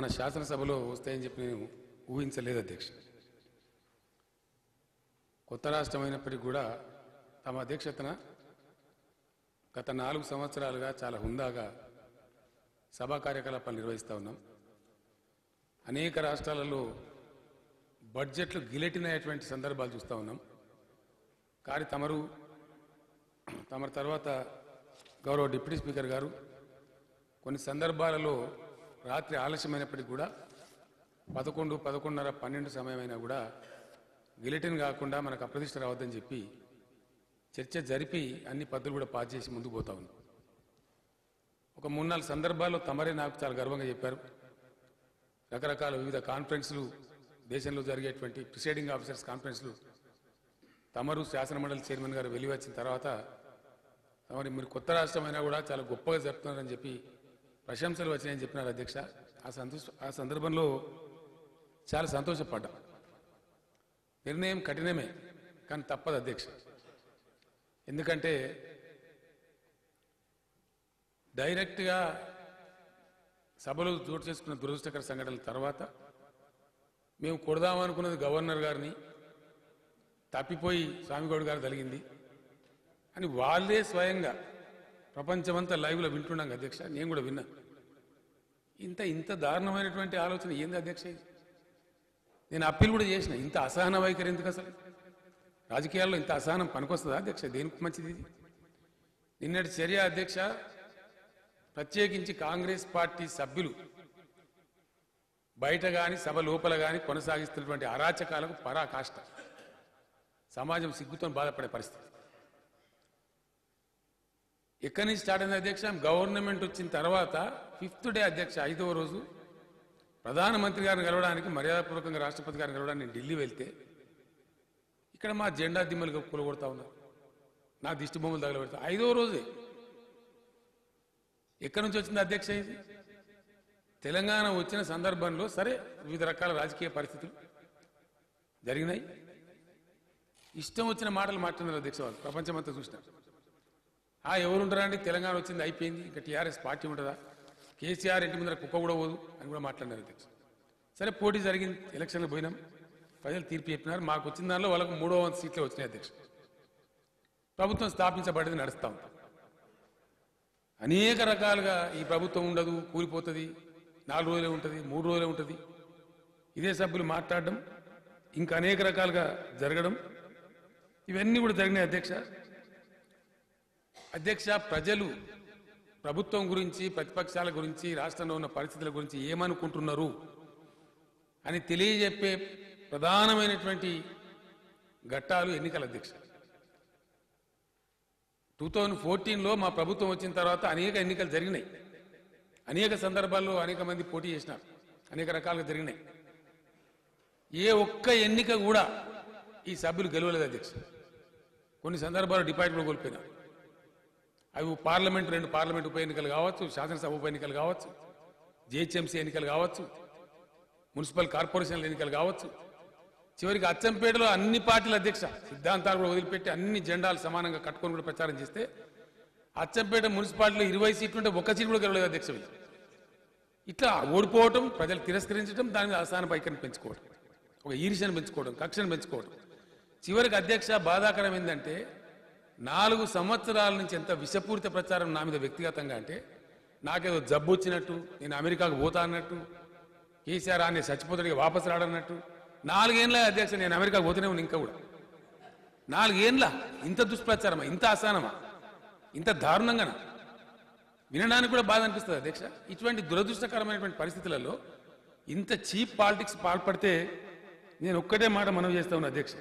మన శాసనసభలో వస్తాయని చెప్పి నేను ఊహించలేదు అధ్యక్ష. కొత్త రాష్ట్రం అయినప్పటికీ కూడా తమ అధ్యక్షతన గత నాలుగు సంవత్సరాలుగా చాలా హుందాగా సభా కార్యకలాపాలు నిర్వహిస్తూ ఉన్నాం. అనేక రాష్ట్రాలలో బడ్జెట్లు గిలెటినటువంటి సందర్భాలు చూస్తూ ఉన్నాం. కానీ తమరు తమరి తర్వాత గౌరవ డిప్యూటీ స్పీకర్ గారు కొన్ని సందర్భాలలో రాత్రి ఆలస్యమైనప్పటికీ కూడా పదకొండు పదకొండున్నర పన్నెండు సమయమైనా కూడా గిలిటిన్ కాకుండా మనకు అప్రతిష్ట రావద్దని చెప్పి చర్చ జరిపి అన్ని పద్ధతులు కూడా పాస్ చేసి ముందుకు పోతా ఉంది ఒక మూడు నాలుగు సందర్భాల్లో తమరే నాకు చాలా గర్వంగా చెప్పారు. రకరకాల వివిధ కాన్ఫరెన్స్లు దేశంలో జరిగేటువంటి ప్రిసైడింగ్ ఆఫీసర్స్ కాన్ఫరెన్స్లు తమరు శాసనమండలి చైర్మన్ గారు వెళ్ళి వచ్చిన తర్వాత మరి మీరు కొత్త రాష్ట్రమైనా కూడా చాలా గొప్పగా జరుపుతున్నారని చెప్పి ప్రశంసలు వచ్చినాయని చెప్పినారు అధ్యక్ష. ఆ సంతోష ఆ సందర్భంలో చాలా సంతోషపడ్డా. నిర్ణయం కఠినమే కానీ తప్పదు అధ్యక్ష. ఎందుకంటే డైరెక్ట్గా సభలో చోటు చేసుకున్న దురదృష్టకర సంఘటనల తర్వాత మేము కొడదామనుకున్నది గవర్నర్ గారిని తప్పిపోయి స్వామిగౌడ్ గారు జరిగింది అని వాళ్ళే స్వయంగా ప్రపంచమంతా లైవ్లో వింటున్నాం అధ్యక్ష నేను కూడా విన్నా. ఇంత ఇంత దారుణమైనటువంటి ఆలోచన ఏంది అధ్యక్ష? నేను అప్పీల్ కూడా చేసిన ఇంత అసహన వైఖరి ఎందుకు అసలు? రాజకీయాల్లో ఇంత అసహనం పనికొస్తుందా అధ్యక్ష? దేనికి మంచిది ఇది? నిన్నటి చర్య అధ్యక్ష ప్రత్యేకించి కాంగ్రెస్ పార్టీ సభ్యులు బయట కానీ సభ లోపల కానీ కొనసాగిస్తున్నటువంటి అరాచకాలకు పరాకాష్ట. సమాజం సిగ్గుతో బాధపడే పరిస్థితి. ఎక్కడి నుంచి స్టార్ట్ అయింది అధ్యక్ష? గవర్నమెంట్ వచ్చిన తర్వాత ఫిఫ్త్ డే అధ్యక్ష ఐదవ రోజు ప్రధానమంత్రి గారిని కలవడానికి మర్యాదపూర్వకంగా రాష్ట్రపతి గారిని కలవడానికి నేను ఢిల్లీ వెళ్తే ఇక్కడ మా జెండా దిమ్మలు కూలగొడతా ఉన్నారు. నా దిష్టి బొమ్మలు తగలబెడతా. ఐదవ రోజే. ఎక్కడి నుంచి వచ్చింది అధ్యక్ష ఇది? తెలంగాణ వచ్చిన సందర్భంలో సరే వివిధ రకాల రాజకీయ పరిస్థితులు జరిగినాయి. ఇష్టం వచ్చిన మాటలు మాట్లాడినారు అధ్యక్ష వాళ్ళు ప్రపంచమంతా చూసినారు ఆ ఎవరు ఉంటారా తెలంగాణ వచ్చింది అయిపోయింది. ఇంకా టీఆర్ఎస్ పార్టీ ఉంటుందా కేసీఆర్ ఇంటి ముందర కుక్క కూడా పోదు అని కూడా మాట్లాడినారు అధ్యక్ష సరే పోటీ జరిగింది. ఎలక్షన్లు పోయినాం. ప్రజలు తీర్పు చెప్పినారు. మాకు వచ్చిన దానిలో వాళ్ళకు మూడో వంద సీట్లు వచ్చినాయి అధ్యక్ష. ప్రభుత్వం స్థాపించబడింది నడుస్తాం అనేక రకాలుగా ఈ ప్రభుత్వం ఉండదు కూలిపోతుంది. నాలుగు రోజులే ఉంటుంది మూడు రోజులే ఉంటుంది. ఇదే సభ్యులు మాట్లాడడం ఇంకా అనేక రకాలుగా జరగడం ఇవన్నీ కూడా జరిగినాయి అధ్యక్ష. అధ్యక్ష ప్రజలు ప్రభుత్వం గురించి ప్రతిపక్షాల గురించి రాష్ట్రంలో ఉన్న పరిస్థితుల గురించి ఏమనుకుంటున్నారు అని తెలియజెప్పే ప్రధానమైనటువంటి ఘట్టాలు ఎన్నికల అధ్యక్ష. టూ థౌజండ్ ఫోర్టీన్లో మా ప్రభుత్వం వచ్చిన తర్వాత అనేక ఎన్నికలు జరిగినాయి. అనేక సందర్భాల్లో అనేక మంది పోటీ చేసినారు. అనేక రకాలుగా జరిగినాయి. ఏ ఒక్క ఎన్నిక కూడా ఈ సభ్యులు గెలవలేదు అధ్యక్ష. కొన్ని సందర్భాల్లో డిపార్ట్మెంట్ కోల్పోయినారు. అవి పార్లమెంట్ రెండు పార్లమెంట్ ఉప ఎన్నికలు కావచ్చు శాసనసభ ఉప ఎన్నికలు కావచ్చు జిహెచ్ఎంసీ ఎన్నికలు కావచ్చు మున్సిపల్ కార్పొరేషన్ల ఎన్నికలు కావచ్చు. చివరికి అచ్చంపేటలో అన్ని పార్టీల అధ్యక్ష సిద్ధాంతాలు కూడా వదిలిపెట్టి అన్ని జెండాలు సమానంగా కట్టుకొని కూడా ప్రచారం చేస్తే అచ్చంపేట మున్సిపాలిటీలో ఇరవై సీట్లు ఉంటే ఒక్క సీట్ కూడా గెలవలేదు అధ్యక్ష ఇట్లా ఓడిపోవటం ప్రజలు తిరస్కరించడం దాని మీద అసహన పైకని పెంచుకోవడం ఒక ఈర్ష్యను పెంచుకోవడం కక్షను పెంచుకోవడం చివరికి అధ్యక్ష బాధాకరం ఏంటంటే నాలుగు సంవత్సరాల నుంచి ఎంత విషపూరిత ప్రచారం నా మీద వ్యక్తిగతంగా అంటే నాకేదో జబ్బు వచ్చినట్టు నేను అమెరికాకు పోతా అన్నట్టు కేసీఆర్ అనే చచ్చిపోతాడికి వాపసు రాడన్నట్టు నాలుగేళ్ళ అధ్యక్ష నేను అమెరికాకు పోతూనే ఉన్నా ఇంకా కూడా. నాలుగేళ్ళ ఇంత దుష్ప్రచారమా ఇంత అసహనమా ఇంత దారుణంగానా? వినడానికి కూడా బాధ అనిపిస్తుంది అధ్యక్ష. ఇటువంటి దురదృష్టకరమైనటువంటి పరిస్థితులలో ఇంత చీప్ పాలిటిక్స్ పాల్పడితే నేను ఒక్కటే మాట మనం చేస్తా ఉన్నా అధ్యక్ష.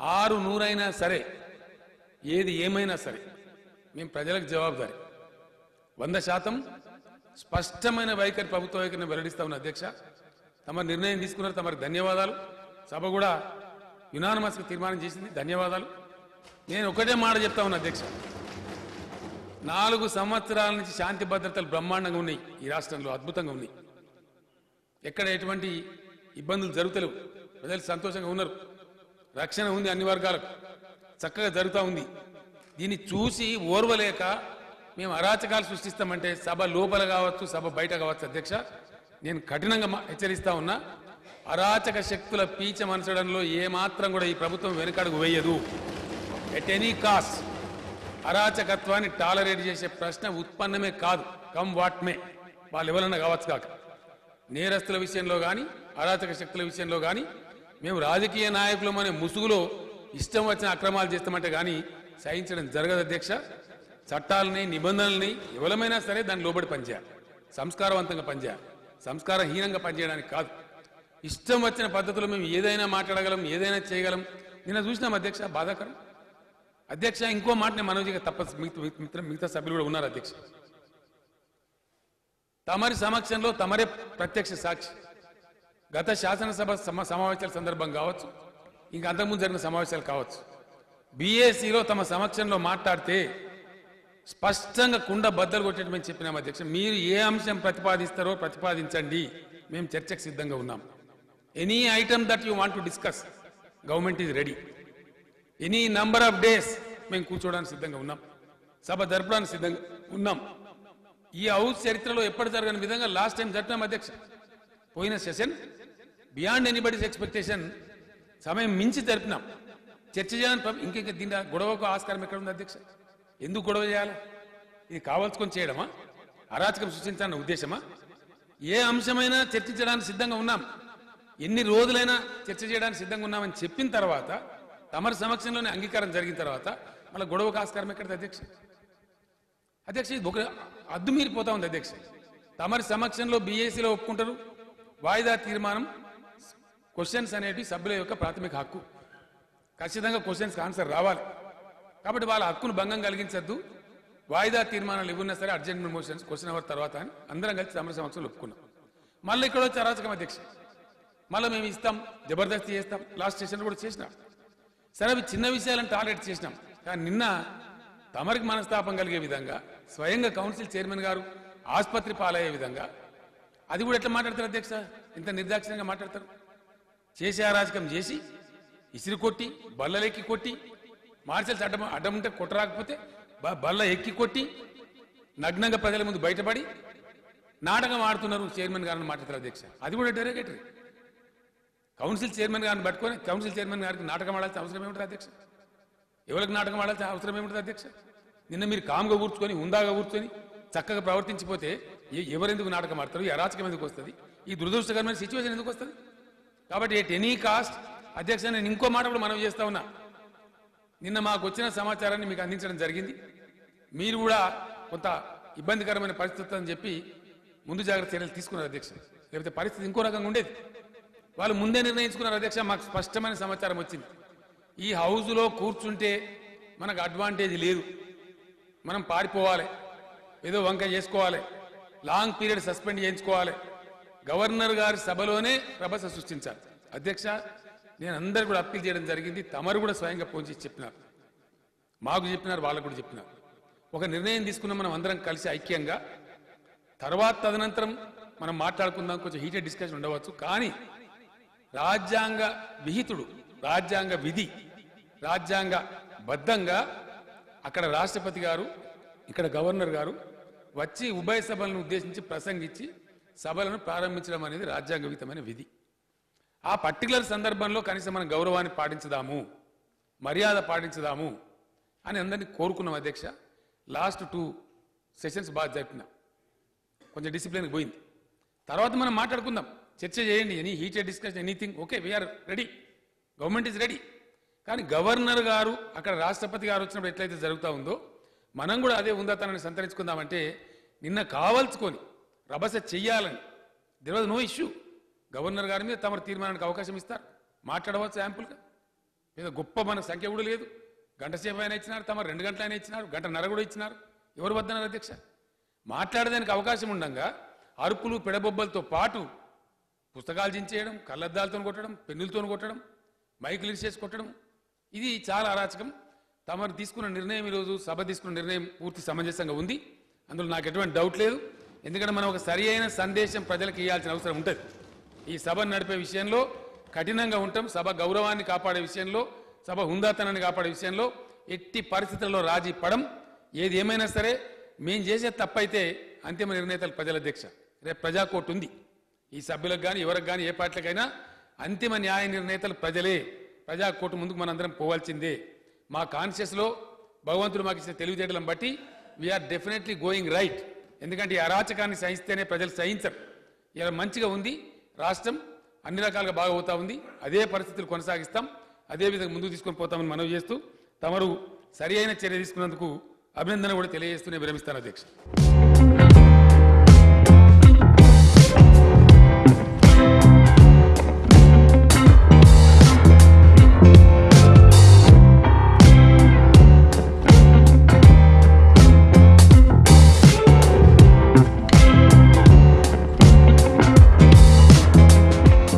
ఆరు నూరైనా సరే ఏది ఏమైనా సరే మేము ప్రజలకు జవాబుదారి. వంద శాతం స్పష్టమైన వైఖరి ప్రభుత్వ వైఖరిని వెల్లడిస్తా ఉన్న అధ్యక్ష తమ నిర్ణయం తీసుకున్నారు తమకు ధన్యవాదాలు. సభ కూడా యునానమస్గా తీర్మానం చేసింది ధన్యవాదాలు. నేను ఒకటే మాట చెప్తా ఉన్నా అధ్యక్ష నాలుగు సంవత్సరాల నుంచి శాంతి భద్రతలు బ్రహ్మాండంగా ఉన్నాయి ఈ రాష్ట్రంలో అద్భుతంగా ఉన్నాయి. ఎక్కడ ఎటువంటి ఇబ్బందులు జరుగుతలేవు. ప్రజలు సంతోషంగా ఉన్నారు. రక్షణ ఉంది అన్ని వర్గాలకు. చక్కగా జరుగుతూ ఉంది. దీన్ని చూసి ఓర్వలేక మేము అరాచకాలు సృష్టిస్తామంటే సభ లోపల కావచ్చు సభ బయట కావచ్చు అధ్యక్ష నేను కఠినంగా మా- హెచ్చరిస్తా ఉన్నా అరాచక శక్తుల పీచ మనసడంలో ఏమాత్రం కూడా ఈ ప్రభుత్వం వెనుకడుగు వేయదు. ఎట్ ఎనీ కాస్ట్ అరాచకత్వాన్ని టాలరేట్ చేసే ప్రశ్న ఉత్పన్నమే కాదు కమ్ వాట్ మే వాళ్ళు ఎవరన్నా కావచ్చు కాక. నేరస్తుల విషయంలో కానీ అరాచక శక్తుల విషయంలో కానీ మేము రాజకీయ నాయకులం అనే ముసుగులో ఇష్టం వచ్చిన అక్రమాలు చేస్తామంటే కానీ సహించడం జరగదు అధ్యక్ష. చట్టాలని నిబంధనల్ని ఎవరమైనా సరే దాన్ని లోబడి పనిచేయాలి. సంస్కారవంతంగా పనిచేయాలి. సంస్కారహీనంగా పనిచేయడానికి కాదు. ఇష్టం వచ్చిన పద్ధతిలో మేము ఏదైనా మాట్లాడగలం ఏదైనా చేయగలం. నిన్న చూసినాం అధ్యక్ష బాధాకరం. అధ్యక్ష ఇంకో మాట నేను మనోజిగా తప్ప మిగతా మిగతా మిగతా సభ్యులు కూడా ఉన్నారు అధ్యక్ష. తమరి సమక్షంలో తమరే ప్రత్యక్ష సాక్షి. గత శాసనసభ సమ సమావేశాల సందర్భం కావచ్చు ఇంకా అంతకుముందు జరిగిన సమావేశాలు కావచ్చు. బీఏసీలో తమ సమక్షంలో మాట్లాడితే స్పష్టంగా కుండ బద్దలు కొట్టేటమని చెప్పినాం అధ్యక్ష. మీరు ఏ అంశం ప్రతిపాదిస్తారో ప్రతిపాదించండి. మేము చర్చకు సిద్ధంగా ఉన్నాం. Any item that you want to discuss government is ready any number of days మేము కూర్చోవడానికి సిద్ధంగా ఉన్నాం. సభ జరపడానికి సిద్ధంగా ఉన్నాం. ఈ హౌస్ చరిత్రలో ఎప్పటి జరగని విధంగా లాస్ట్ టైం జరిపినాం అధ్యక్ష. పోయిన సెషన్ బియాండ్ ఎనీబడీస్ ఎక్స్పెక్టేషన్ సమయం మించి జరిపినాం. చర్చ చేయాలని పం- ఇంకెంక దీని గొడవకు ఆస్కారం ఎక్కడ ఉంది అధ్యక్ష? ఎందుకు గొడవ చేయాలి? ఇది కావాల్సుకొని చేయడమా? అరాచకం సృష్టించాలన్న ఉద్దేశమా? ఏ అంశమైనా చర్చించడానికి సిద్ధంగా ఉన్నాం. ఎన్ని రోజులైనా చర్చ చేయడానికి సిద్ధంగా ఉన్నామని చెప్పిన తర్వాత తమరి సమక్షంలోనే అంగీకారం జరిగిన తర్వాత మళ్ళీ గొడవకు ఆస్కారం ఎక్కడ అధ్యక్ష? అధ్యక్ష ఇది ఒక అద్దు మీరిపోతా ఉంది అధ్యక్ష. తమరి సమక్షంలో బీఏసీలో ఒప్పుకుంటారు. వాయిదా తీర్మానం క్వశ్చన్స్ అనేవి సభ్యుల యొక్క ప్రాథమిక హక్కు. ఖచ్చితంగా క్వశ్చన్స్కి ఆన్సర్ రావాలి. కాబట్టి వాళ్ళ హక్కును భంగం కలిగించద్దు. వాయిదా తీర్మానాలు ఇవ్వన్నా సరే అర్జెంట్ మోషన్స్ క్వశ్చన్ అవర్ తర్వాత అని అందరం కలిసి సమర సమక్షంలో ఒప్పుకున్నాం. మళ్ళీ ఇక్కడ వచ్చి అరాచకం అధ్యక్ష మళ్ళీ మేము ఇస్తాం జబర్దస్తి చేస్తాం లాస్ట్ స్టేషన్ కూడా చేసినాం. సరే అవి చిన్న విషయాలను టాలరేట్ చేసినాం. కానీ నిన్న తమరికి మనస్తాపం కలిగే విధంగా స్వయంగా కౌన్సిల్ చైర్మన్ గారు ఆసుపత్రి పాలయ్యే విధంగా అది కూడా ఎట్లా మాట్లాడతారు అధ్యక్ష? ఇంత నిర్దాక్షిణ్యంగా మాట్లాడతారు? చేసే అరాచకం చేసి ఇసిరి కొట్టి బల్లలెక్కి కొట్టి మార్షల్స్ అడ్డం అడ్డం ఉంటే కొట్టరాకపోతే బల్ల ఎక్కి కొట్టి నగ్నంగా ప్రజల ముందు బయటపడి నాటకం ఆడుతున్నారు చైర్మన్ గారిని మాట్లాడతారు అధ్యక్ష అది కూడా డెరిగేటరీ కౌన్సిల్ చైర్మన్ గారిని పట్టుకొని కౌన్సిల్ చైర్మన్ గారికి నాటకం ఆడాల్సిన అవసరం ఏమిటి అధ్యక్ష? ఎవరికి నాటకం ఆడాల్సిన అవసరం ఏమిటి అధ్యక్ష? నిన్న మీరు కామ్గా కూర్చుకొని ఉందాగా కూర్చొని చక్కగా ప్రవర్తించిపోతే ఎవరెందుకు నాటకం ఆడతారు? ఈ అరాచకం ఎందుకు వస్తుంది? ఈ దురదృష్టకరమైన సిచ్యువేషన్ ఎందుకు వస్తుంది? కాబట్టి ఎట్ ఎనీ కాస్ట్ అధ్యక్ష నేను ఇంకో మాట కూడా మనం చేస్తా ఉన్నా. నిన్న మాకు వచ్చిన సమాచారాన్ని మీకు అందించడం జరిగింది. మీరు కూడా కొంత ఇబ్బందికరమైన పరిస్థితి అని చెప్పి ముందు జాగ్రత్త చర్యలు తీసుకున్నారు అధ్యక్ష. లేకపోతే పరిస్థితి ఇంకో రకంగా ఉండేది. వాళ్ళు ముందే నిర్ణయించుకున్నారు అధ్యక్ష మాకు స్పష్టమైన సమాచారం వచ్చింది. ఈ హౌస్లో కూర్చుంటే మనకు అడ్వాంటేజ్ లేదు. మనం పారిపోవాలి. ఏదో వంక చేసుకోవాలి. లాంగ్ పీరియడ్ సస్పెండ్ చేయించుకోవాలి. గవర్నర్ గారి సభలోనే రభస సృష్టించాలి అధ్యక్ష నేను అందరు కూడా అప్పీల్ చేయడం జరిగింది. తమరు కూడా స్వయంగా ఫోన్ చేసి చెప్పినారు. మాకు చెప్పినారు వాళ్ళకు కూడా చెప్పినారు. ఒక నిర్ణయం తీసుకున్నాం మనం అందరం కలిసి ఐక్యంగా. తర్వాత తదనంతరం మనం మాట్లాడుకుందాం కొంచెం హీటెడ్ డిస్కషన్ ఉండవచ్చు. కానీ రాజ్యాంగ విహితుడు రాజ్యాంగ విధి రాజ్యాంగ బద్ధంగా అక్కడ రాష్ట్రపతి గారు ఇక్కడ గవర్నర్ గారు వచ్చి ఉభయ సభలను ఉద్దేశించి ప్రసంగించి సభలను ప్రారంభించడం అనేది రాజ్యాంగవితమైన విధి. ఆ పర్టికులర్ సందర్భంలో కనీసం మనం గౌరవాన్ని పాటించదాము మర్యాద పాటించుదాము అని అందరినీ కోరుకున్నాం అధ్యక్ష. లాస్ట్ టూ సెషన్స్ బాగా జరిపిన. కొంచెం డిసిప్లిన్కి పోయింది. తర్వాత మనం మాట్లాడుకుందాం. చర్చ చేయండి. Any heated discussion anything. Okay we are ready government is ready కానీ గవర్నర్ గారు అక్కడ రాష్ట్రపతి గారు వచ్చినప్పుడు ఎట్లయితే జరుగుతూ ఉందో మనం కూడా అదే ఉందాతనాన్ని సంతరించుకుందామంటే నిన్న కావాల్చుకొని రభస చెయ్యాలని. There was no issue. Governor గారి మీద తమరు తీర్మానానికి అవకాశం ఇస్తారు. మాట్లాడవచ్చు యాంపుల్గా ఏదో గొప్ప మన సంఖ్య కూడా లేదు. గంట సేపు అయినా ఇచ్చినారు తమ రెండు గంటలు అయినా ఇచ్చినారు గంట నర కూడా ఇచ్చినారు. ఎవరు వద్దన్నారు అధ్యక్ష? మాట్లాడడానికి అవకాశం ఉండగా అరుపులు పెడబొబ్బలతో పాటు పుస్తకాలు చించేయడం కళ్ళద్దాలతో కొట్టడం పెన్నులతో కొట్టడం మైకులు చేసి కొట్టడం. ఇది చాలా అరాచకం. తమరు తీసుకున్న నిర్ణయం ఈరోజు సభ తీసుకున్న నిర్ణయం పూర్తి సమంజసంగా ఉంది. అందులో నాకు ఎటువంటి డౌట్ లేదు. ఎందుకంటే మనం ఒక సరి అయిన సందేశం ప్రజలకు ఇవ్వాల్సిన అవసరం ఉంటుంది. ఈ సభను నడిపే విషయంలో కఠినంగా ఉంటాం. సభ గౌరవాన్ని కాపాడే విషయంలో సభ హుందాతనాన్ని కాపాడే విషయంలో ఎట్టి పరిస్థితుల్లో రాజీ పడం. ఏది ఏమైనా సరే మేం చేసే తప్పైతే అంతిమ నిర్ణేతలు ప్రజల దీక్ష. రేపు ప్రజాకోర్టు ఉంది. ఈ సభ్యులకు కానీ ఎవరికి కానీ ఏ పార్టీలకైనా అంతిమ న్యాయ నిర్ణేతలు ప్రజలే. ప్రజాకోర్టు ముందుకు మనందరం పోవాల్సిందే. మా కాన్షియస్లో భగవంతుడు మాకు ఇచ్చిన తెలివితేటలను బట్టి వీఆర్ డెఫినెట్లీ గోయింగ్ రైట్ ఎందుకంటే ఈ అరాచకాన్ని సహిస్తేనే ప్రజలు సహించరు. ఇలా మంచిగా ఉంది రాష్ట్రం అన్ని రకాలుగా బాగా అవుతా ఉంది. అదే పరిస్థితులు కొనసాగిస్తాం. అదే విధంగా ముందుకు తీసుకొని పోతామని మనవి చేస్తూ తమరు సరి అయిన చర్య తీసుకున్నందుకు అభినందన కూడా తెలియజేస్తూనే విరమిస్తాను అధ్యక్ష.